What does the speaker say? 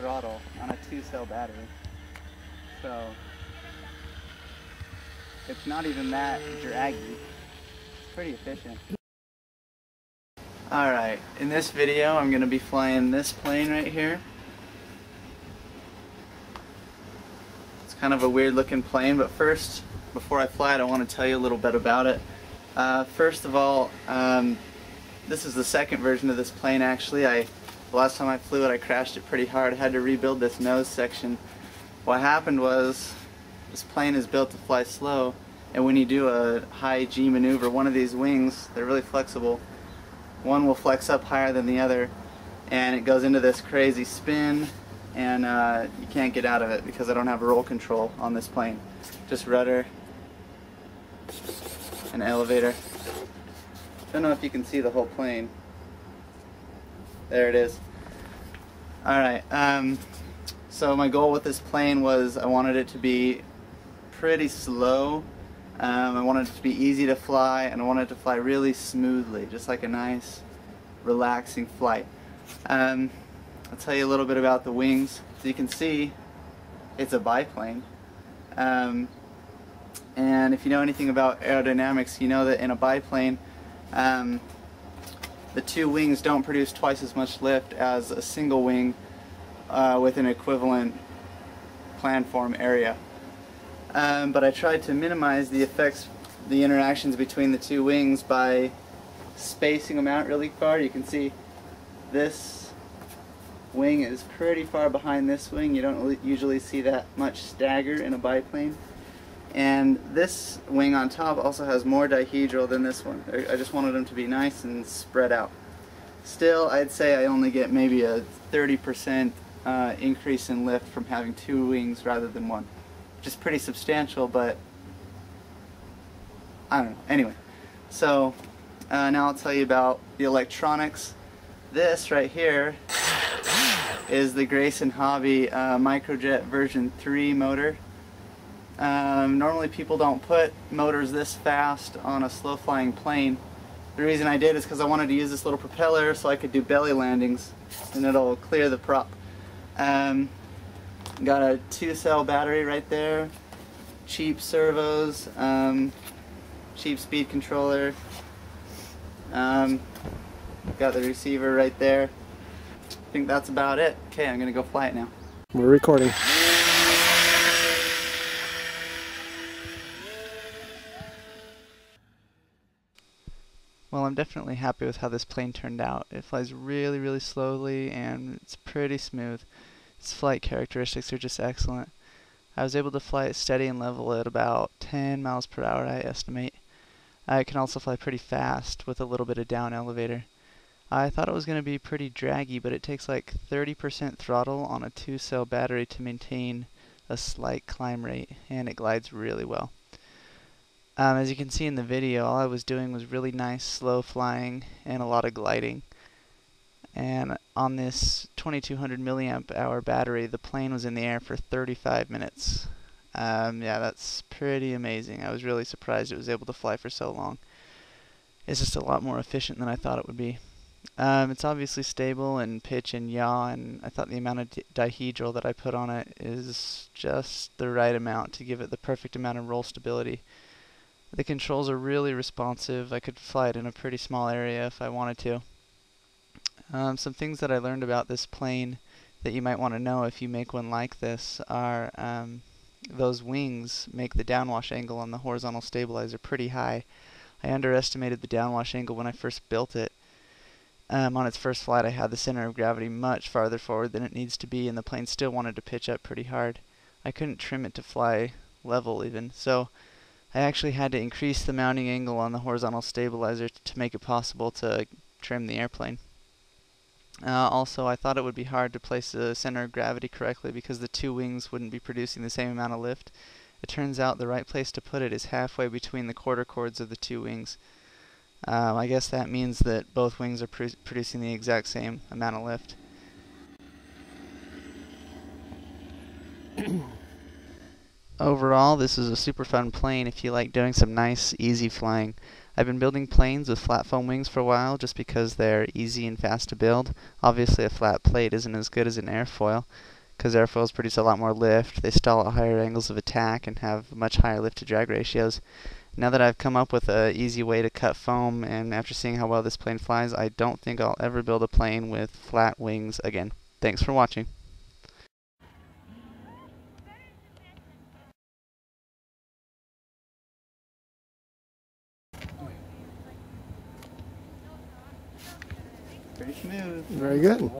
throttle on a two cell battery. So it's not even that draggy. It's pretty efficient. Alright, in this video I'm going to be flying this plane right here. It's kind of a weird looking plane, but first, before I fly it, I want to tell you a little bit about it. Uh, first of all, um, this is the second version of this plane actually. I the last time I flew it I crashed it pretty hard. I had to rebuild this nose section. What happened was this plane is built to fly slow and when you do a high G maneuver, one of these wings, they're really flexible, one will flex up higher than the other and it goes into this crazy spin and uh, you can't get out of it because I don't have roll control on this plane. Just rudder and elevator. Don't know if you can see the whole plane. There it is. Alright, um, so my goal with this plane was I wanted it to be pretty slow. Um, I wanted it to be easy to fly and I wanted it to fly really smoothly, just like a nice, relaxing flight. Um, I'll tell you a little bit about the wings. So you can see it's a biplane. Um, and if you know anything about aerodynamics, you know that in a biplane, um, the two wings don't produce twice as much lift as a single wing uh, with an equivalent planform area. Um, but I tried to minimize the effects, the interactions between the two wings by spacing them out really far. You can see this wing is pretty far behind this wing. You don't usually see that much stagger in a biplane. And this wing on top also has more dihedral than this one. I just wanted them to be nice and spread out. Still, I'd say I only get maybe a 30% uh, increase in lift from having two wings rather than one. Which is pretty substantial, but I don't know. Anyway, so uh, now I'll tell you about the electronics. This right here is the Grayson Hobby uh, Microjet version 3 motor. Um, normally people don't put motors this fast on a slow flying plane. The reason I did is because I wanted to use this little propeller so I could do belly landings and it'll clear the prop. Um, got a two cell battery right there, cheap servos, um, cheap speed controller, um, got the receiver right there. I think that's about it. Okay, I'm gonna go fly it now. We're recording. Well, I'm definitely happy with how this plane turned out. It flies really, really slowly and it's pretty smooth. Its flight characteristics are just excellent. I was able to fly it steady and level at about 10 miles per hour, I estimate. I can also fly pretty fast with a little bit of down elevator. I thought it was going to be pretty draggy, but it takes like 30% throttle on a two cell battery to maintain a slight climb rate, and it glides really well. Um, as you can see in the video, all I was doing was really nice slow flying and a lot of gliding. And on this 2200 milliamp hour battery, the plane was in the air for 35 minutes. Um, yeah, that's pretty amazing. I was really surprised it was able to fly for so long. It's just a lot more efficient than I thought it would be. Um, it's obviously stable in pitch and yaw, and I thought the amount of dihedral that I put on it is just the right amount to give it the perfect amount of roll stability. The controls are really responsive. I could fly it in a pretty small area if I wanted to. Um, some things that I learned about this plane that you might want to know if you make one like this are um, those wings make the downwash angle on the horizontal stabilizer pretty high. I underestimated the downwash angle when I first built it. Um, on its first flight I had the center of gravity much farther forward than it needs to be and the plane still wanted to pitch up pretty hard. I couldn't trim it to fly level even, so I actually had to increase the mounting angle on the horizontal stabilizer to make it possible to trim the airplane. Uh, also, I thought it would be hard to place the center of gravity correctly because the two wings wouldn't be producing the same amount of lift. It turns out the right place to put it is halfway between the quarter chords of the two wings. Um, I guess that means that both wings are pr producing the exact same amount of lift. Overall, this is a super fun plane if you like doing some nice, easy flying. I've been building planes with flat foam wings for a while just because they're easy and fast to build. Obviously, a flat plate isn't as good as an airfoil because airfoils produce a lot more lift, they stall at higher angles of attack, and have much higher lift to drag ratios. Now that I've come up with an easy way to cut foam, and after seeing how well this plane flies, I don't think I'll ever build a plane with flat wings again. Thanks for watching. Pretty smooth. Very good.